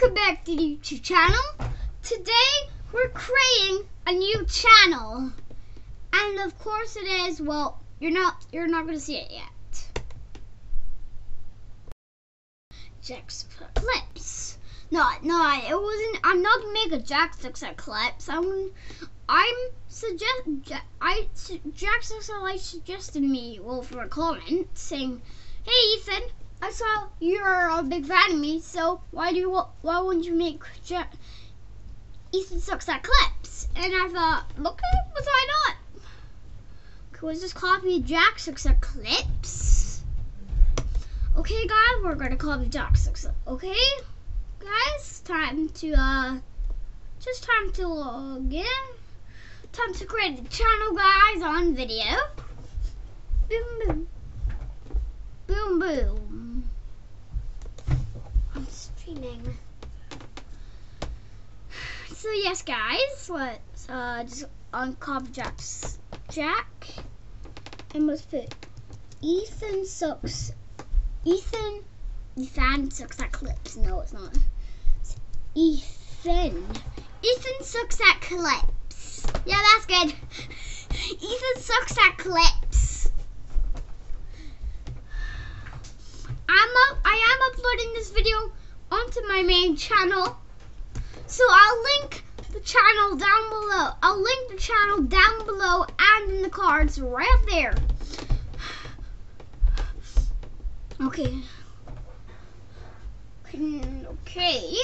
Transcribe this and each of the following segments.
welcome back to the YouTube channel. Today we're creating a new channel. And of course it is, well, you're not you're not gonna see it yet. Jack's clips. No, no, it wasn't I'm not gonna make a Jack clips. I'm I'm suggest I Jack Six like suggested me well for a comment saying, Hey Ethan, I saw you're a big fan of me, so why do you why wouldn't you make Ethan sucks at clips? And I thought, okay, why not? We just copy Jack sucks at clips? Okay, guys, we're gonna copy Jack sucks. Okay, guys, time to uh, just time to log in. Time to create the channel, guys, on video. Boom, boom. Boom, boom. So yes, guys, let's uh, just uncopy Jack's Jack, and let's put Ethan sucks. Ethan, Ethan sucks at clips. No, it's not. It's Ethan. Ethan sucks at clips. Yeah, that's good. Ethan sucks at clips. I'm up. I am uploading this video onto my main channel. So I'll link the channel down below. I'll link the channel down below and in the cards right there. Okay. Okay.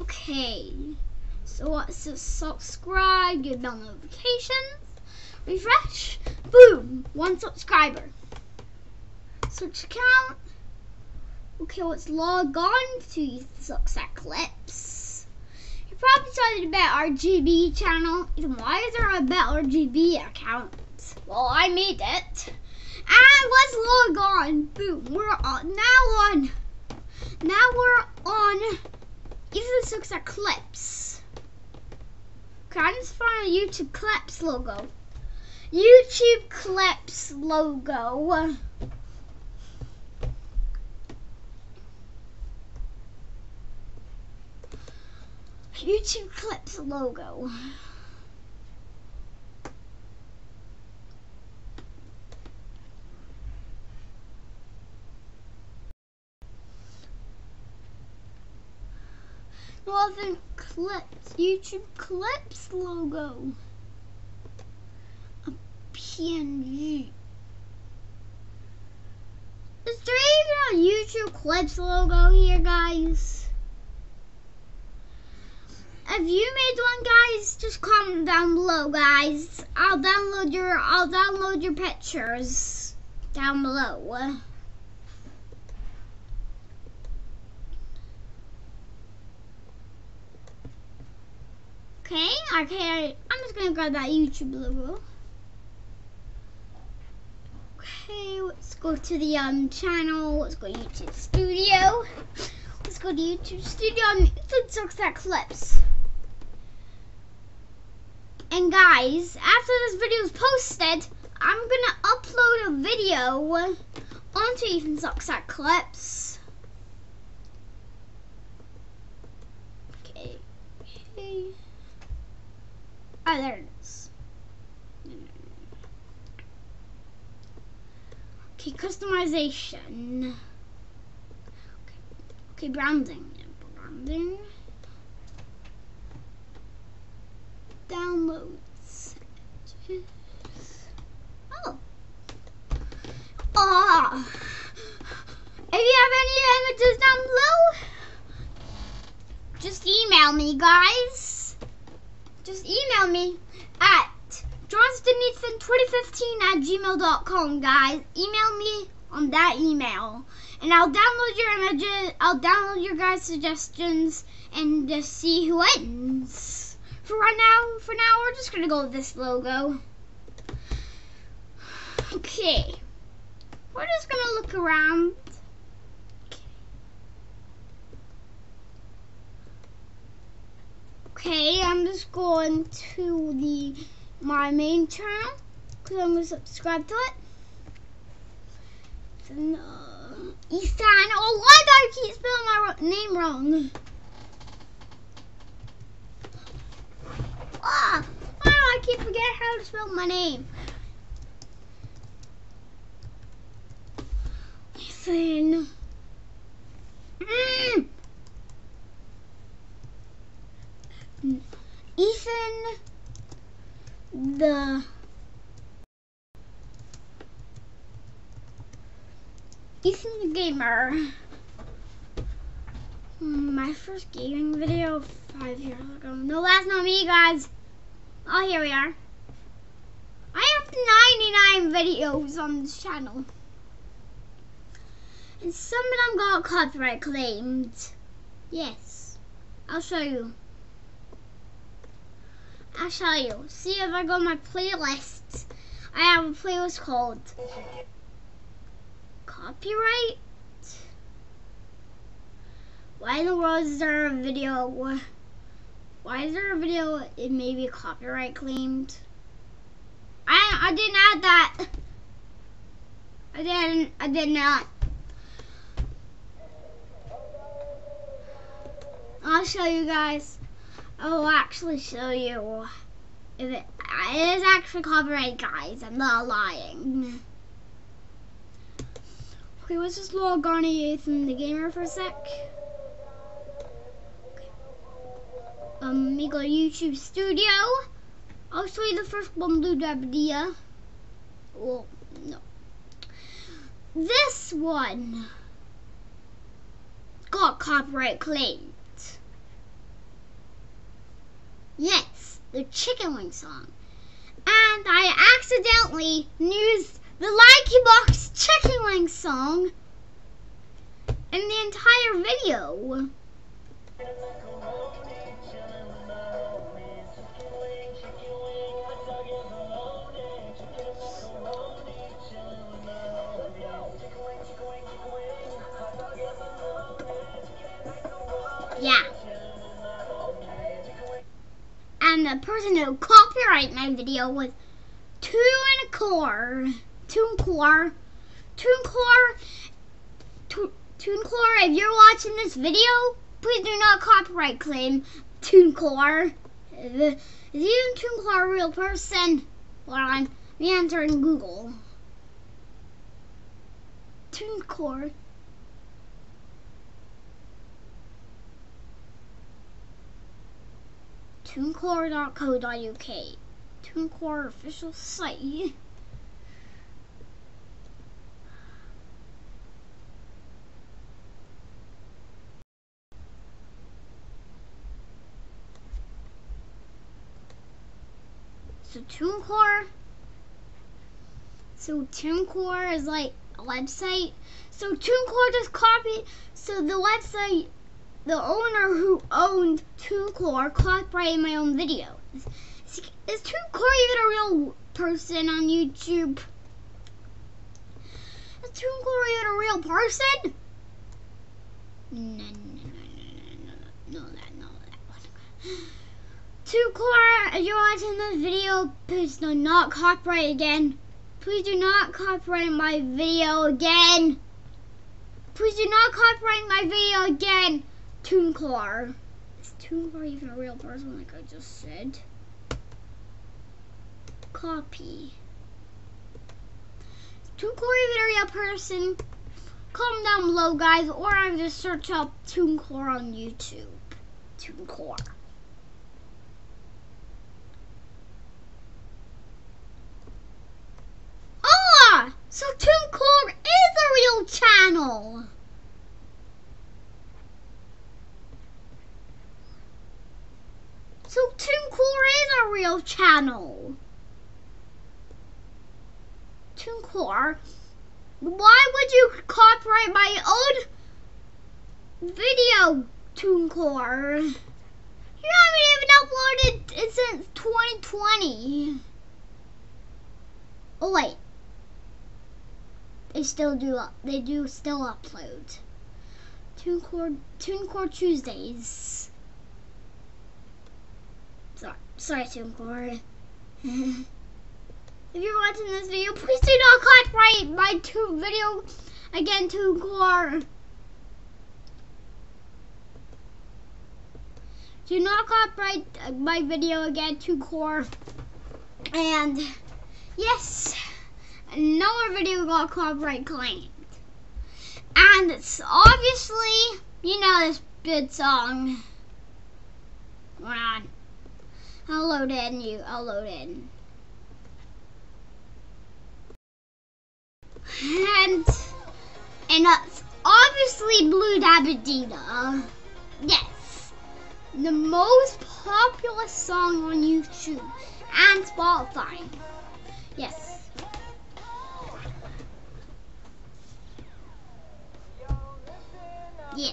Okay. So, uh, so subscribe, get bell notifications, refresh, boom, one subscriber. Search account, Okay, let's log on to Clips. You probably started about RGB channel. And Why is there a Bet RGB account? Well, I made it. And let's log on. Boom, we're on. Now on. Now we're on Ethan Sucks at Clips. Okay, I just found a YouTube Clips logo. YouTube Clips logo. YouTube Clips logo. Northern Clips, YouTube Clips logo. A PNG. Is there even a YouTube Clips logo here, guys? If you made one, guys, just comment down below, guys. I'll download your I'll download your pictures down below. Okay, okay, I'm just gonna grab that YouTube logo. Okay, let's go to the um channel. Let's go to YouTube Studio. Let's go to YouTube Studio and it that clips. And guys, after this video is posted, I'm gonna upload a video onto Ethan Sucks at Clips. Okay. okay. Oh, there it is. Okay, customization. Okay, okay branding. Branding. Downloads. Oh. Ah. If you have any images down below, just email me, guys. Just email me at johnstonethan2015 at gmail.com, guys. Email me on that email. And I'll download your images, I'll download your guys' suggestions and just see who wins for right now, for now, we're just gonna go with this logo. Okay. We're just gonna look around. Okay, I'm just going to the my main channel because I'm gonna subscribe to it. And, uh, Ethan, oh, why did I keep spelling my name wrong? Ah, why do I keep forgetting how to spell my name? Ethan. Mm. Ethan the Ethan the Gamer. My first gaming video five years ago. No, that's not me, guys. Oh, here we are. I have 99 videos on this channel. And some of them got copyright claimed. Yes. I'll show you. I'll show you. See if I go my playlist. I have a playlist called Copyright. Why in the world is there a video? Why is there a video it may be copyright claimed? I I didn't add that. I didn't. I did not. I'll show you guys. I'll actually show you if it, it is actually copyright, guys. I'm not lying. Okay, let's just log on to Ethan the Gamer for a sec. Okay. Um, we go YouTube Studio. I'll show you the first one, Blue Dabdia. Well, no. This one got copyright claim. Yes, the chicken wing song. And I accidentally used the Likey Box chicken wing song in the entire video. Yeah and the person who copyrighted my video was two and a core. TuneCore. TuneCore. TuneCore, if you're watching this video, please do not copyright claim TuneCore. Is even TuneCore a real person? Well, I'm answering Google. TuneCore. tunecore.co.uk. TuneCore official site. So TuneCore, so TuneCore is like a website. So TuneCore just copy, so the website the owner who owned TuneCore copyrighted my own video. Is, is TuneCore even a real person on YouTube? Is TuneCore even a real person? No, no, no, no, no, no, no, that, no, that if you're watching this video, please do not copyright again. Please do not copyright my video again. Please do not copyright my video again. TuneCore. Is TuneCore even a real person like I just said? Copy. Is even a real person? Comment down below, guys, or I'm just search up TuneCore on YouTube. TuneCore. Ah! So TuneCore is a real channel! So TuneCore is a real channel. TuneCore, why would you copyright my old video, TuneCore? You haven't even uploaded it since 2020. Oh wait, they still do. They do still upload. TuneCore, TuneCore Tuesdays sorry to record. if you're watching this video, please do not copyright my two video again to gore. Do not copyright my video again to core. And yes, another video got copyright claimed. And it's obviously, you know this good song. We're on. I'll load in you. I'll load in. And and it's obviously Blue Dabba Yes. The most popular song on YouTube and Spotify. Yes. Yeah.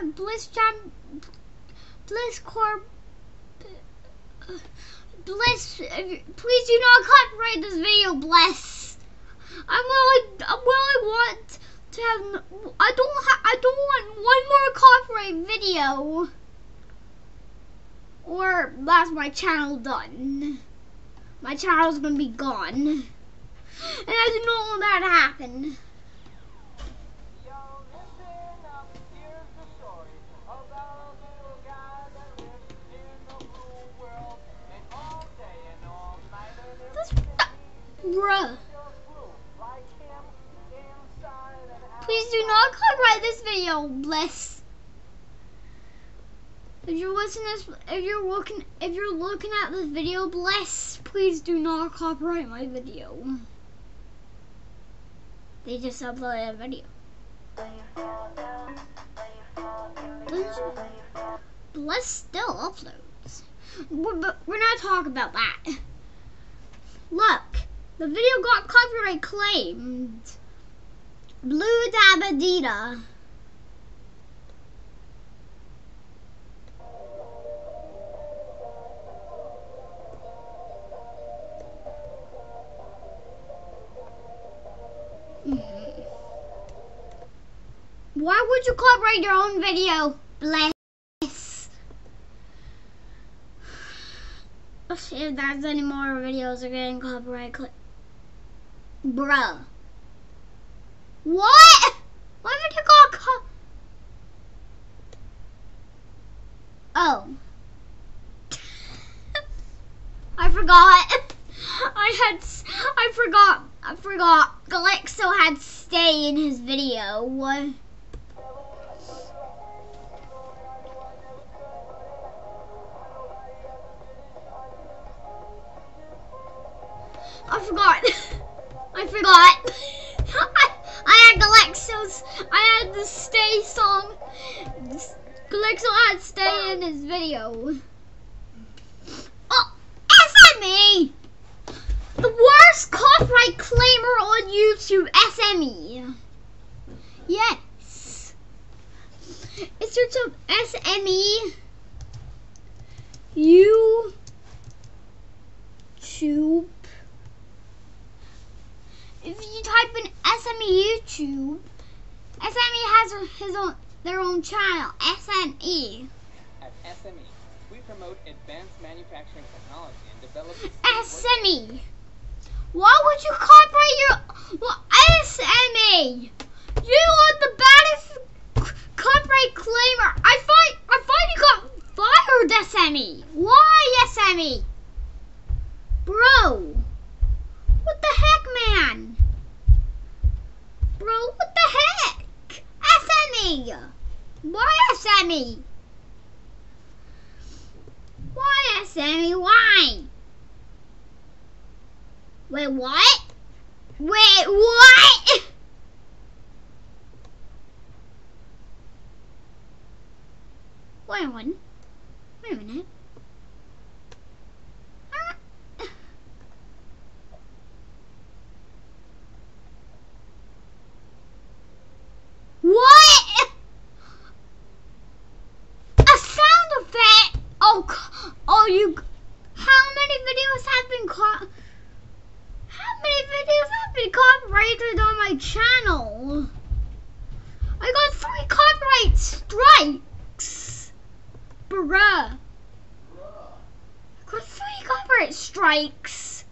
Do not cut bless jam bless corp bless please do not copyright this video bless I'm really I'm really want to have I don't ha I don't want one more copyright video or that's my channel done. My channel's gonna be gone. And I didn't know that happened. Bruh. Please do not copyright this video, bless. If you're listening this, if you're looking, if you're looking at this video, bless, please do not copyright my video. They just uploaded a video. Bless still uploads. But we're not talking about that. Look, the video got copyright claimed. Blue Dabba mm-hmm. Why would you copyright your own video? Bless. Let's see if there's any more videos are getting copyright. Bruh. What? Why would you got co Oh. I forgot. I had, I forgot, I forgot. Galexo had stay in his video. What? Forgot. I, I had Galexo's, I had the stay song. Galexo had stay in his video. Oh, SME! The worst copyright claimer on YouTube, SME. Yes. It's search of SME. YouTube if you type in SME YouTube, SME has his own their own channel, SME. At SME, we promote advanced manufacturing technology and develop SME. Why would you copyright your well, SME? You are the baddest copyright claimer. I find I find you got fired, SME. Why SME? Bro. What the heck, man? Bro, what the heck? SME! Why SME? Why SME? Why? Wait, what? Wait, what? Wait minute. Wait a minute. What? A sound effect? Oh, oh, you. How many videos have been caught? How many videos have been copyrighted on my channel? I got three copyright strikes. Bruh. I got three copyright strikes.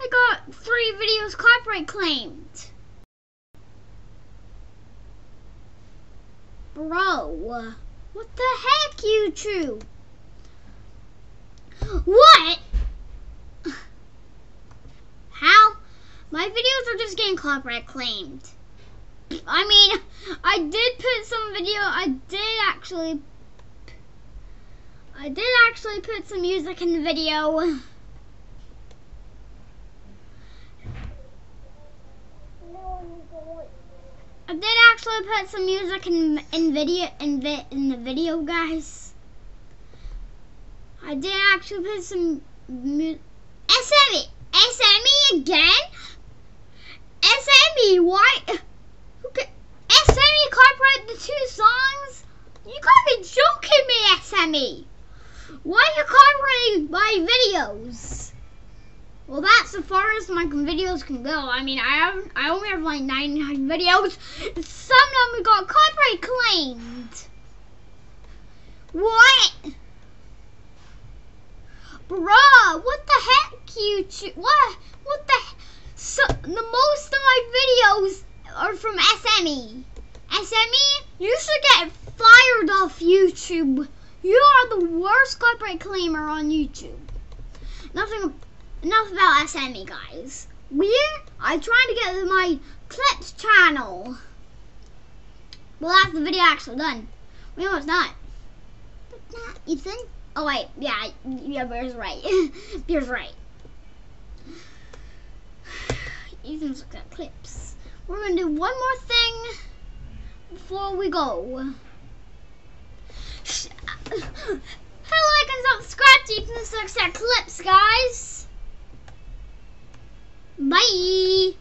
I got three videos copyright claimed. Bro, what the heck, YouTube? What? How? My videos are just getting copyright claimed. I mean, I did put some video. I did actually. I did actually put some music in the video. I did actually put some music in in video in vi- in the video, guys. I did actually put some mu- SME SME again. SME, why? Okay, SME copyright the two songs? You gotta be joking me, SME. Why are you copyrighting my videos? Well, that's as far as my videos can go. I mean, I have I only have like 99 videos. Some of them got copyright claimed. What? Bruh, what the heck, YouTube? What? What the? he- So the most of my videos are from SME. SME, you should get fired off YouTube. You are the worst copyright claimer on YouTube. Nothing enough about SME, guys. We're I trying to get my clips channel. Well, that's the video actually done. We almost done. But not Ethan. Oh wait, yeah, yeah, Bear's right. Bear's right. Ethan's looked at clips. We're gonna do one more thing before we go. Sh- uh, Like and subscribe to Ethan's looks at clips, guys. Bye.